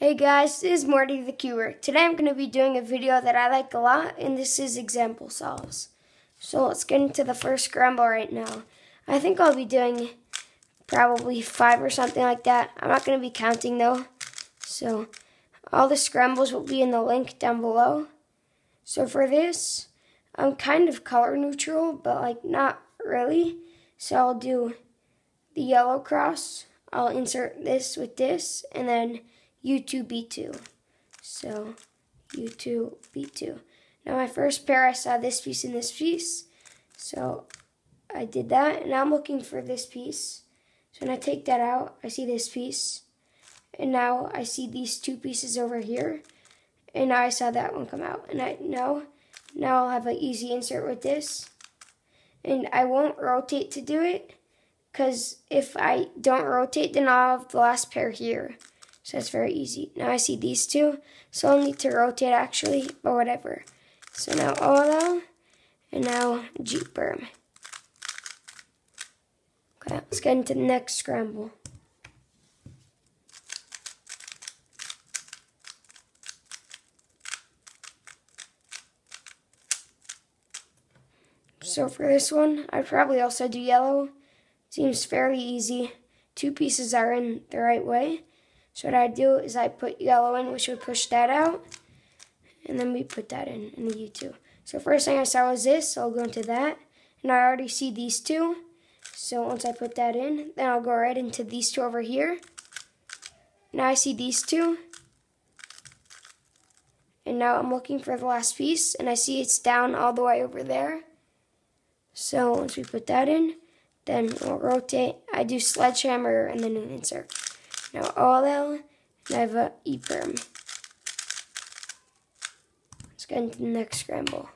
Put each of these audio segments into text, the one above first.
Hey guys, this is Morty the Cuber. Today I'm going to be doing a video that I like a lot, and this is example solves. So let's get into the first scramble right now. I think I'll be doing probably five or something like that. I'm not going to be counting though. So all the scrambles will be in the link down below. So for this, I'm kind of color neutral, but like not really. So I'll do the yellow cross. I'll insert this with this, and then U2, B2. So U2, B2. Now my first pair, I saw this piece and this piece. So I did that, and now I'm looking for this piece. So when I take that out, I see this piece. And now I see these two pieces over here. And now I saw that one come out. And I know, now I'll have an easy insert with this. And I won't rotate to do it. Because if I don't rotate, then I'll have the last pair here. So that's very easy. Now I see these two, so I'll need to rotate actually, but whatever. So now OLL, and now G perm. Okay, let's get into the next scramble. So for this one, I'd probably also do yellow. Seems fairly easy. Two pieces are in the right way. So what I do is I put yellow in, which would push that out. And then we put that in, in the U2. So first thing I saw was this, so I'll go into that. And I already see these two. So once I put that in, then I'll go right into these two over here. Now I see these two. And now I'm looking for the last piece, and I see it's down all the way over there. So once we put that in, then we'll rotate. I do sledgehammer and then an insert. Now OLL, and I have a EPERM. Let's get into the next scramble.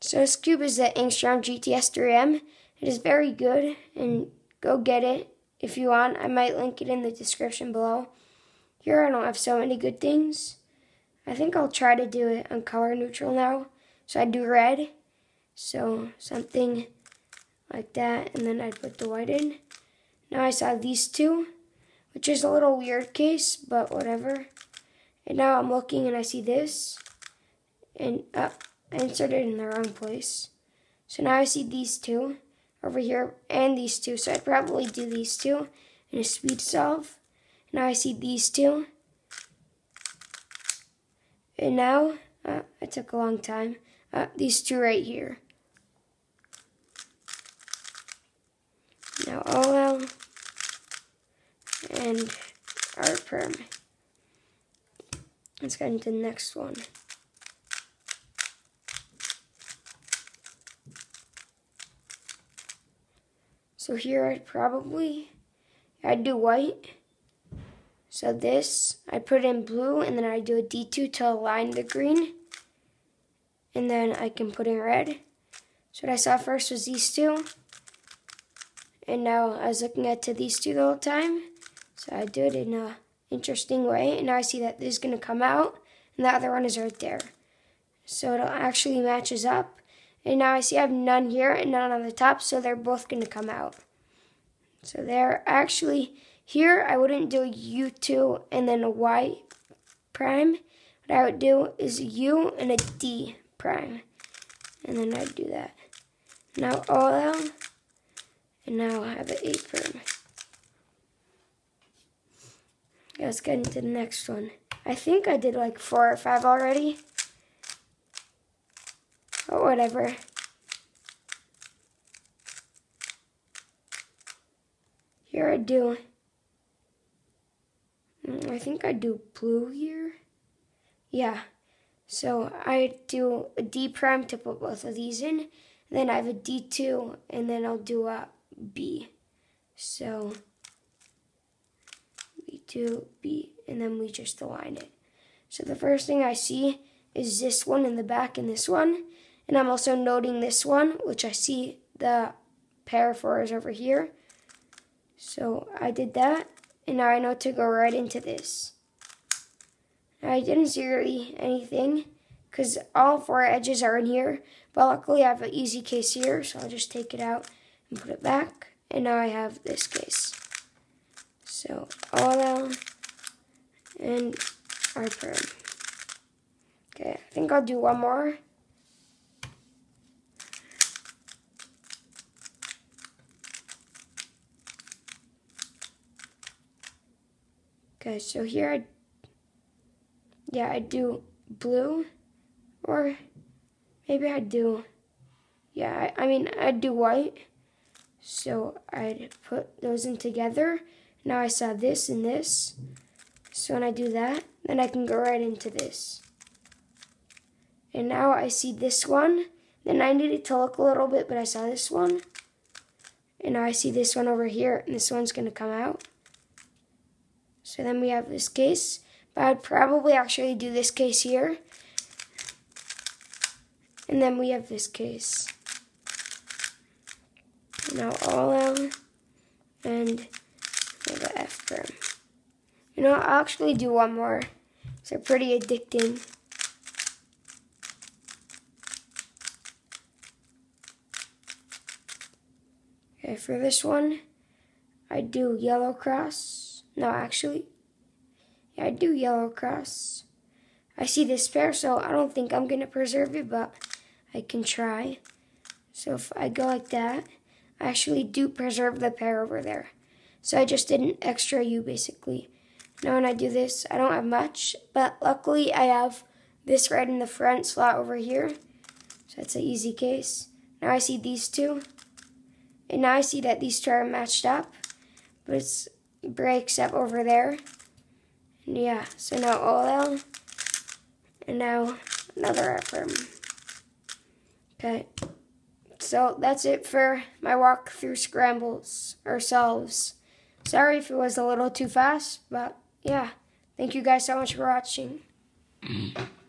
So this cube is the Angstrom GTS 3M. It is very good, and go get it if you want. I might link it in the description below. Here I don't have so many good things. I think I'll try to do it on color neutral now. So I do red. So something like that. And then I put the white in. Now I saw these two, which is a little weird case, but whatever. And now I'm looking and I see this. And uh, I inserted in the wrong place. So now I see these two over here and these two. So I'd probably do these two in a speed solve. Now I see these two. And now, uh, it took a long time uh, these two right here. Now OLL and R perm. Let's get into the next one. So here I'd probably, I'd do white. So this, I put in blue and then I do a D2 to align the green and then I can put in red. So what I saw first was these two. And now I was looking at to these two the whole time. So I do it in a interesting way. And now I see that this is going to come out. And the other one is right there. So it actually matches up. And now I see I have none here and none on the top. So they're both going to come out. So they're actually, here I wouldn't do a U2 and then a Y prime. What I would do is a U and a D prime. And then I'd do that. Now all out. And now I have an A perm. Let's get into the next one. I think I did like 4 or 5 already. But whatever. Here I do. Mm, I think I do blue here. Yeah. So I do a D prime to put both of these in. Then I have a D2 and then I'll do a B. So B2, B, and then we just align it. So the first thing I see is this one in the back and this one. And I'm also noting this one, which I see the pair for is over here. So I did that, and now I know to go right into this. I didn't see really anything because all four edges are in here. But luckily I have an easy case here, so I'll just take it out and put it back. And now I have this case. So all out and R perm. Okay, I think I'll do one more. Okay, so here I, yeah, I'd do blue, or maybe I'd do, yeah, I, I mean, I'd do white. So I'd put those in together. Now I saw this and this. So when I do that, then I can go right into this. And now I see this one. Then I needed to look a little bit, but I saw this one. And now I see this one over here, and this one's going to come out. So then we have this case. But I'd probably actually do this case here. And then we have this case. Now all out and the F perm. You know, I'll actually do one more. They're pretty addicting. Okay, for this one, I do yellow cross. No, actually, yeah, I do yellow cross. I see this pair, so I don't think I'm going to preserve it, but I can try. So if I go like that, I actually do preserve the pair over there. So I just did an extra U basically. Now when I do this, I don't have much, but luckily I have this right in the front slot over here. So that's an easy case. Now I see these two. And now I see that these two are matched up, but it breaks up over there. Yeah, so now OLL, and now another F perm. Okay, so that's it for my walk through scrambles ourselves. Sorry if it was a little too fast, but yeah, thank you guys so much for watching.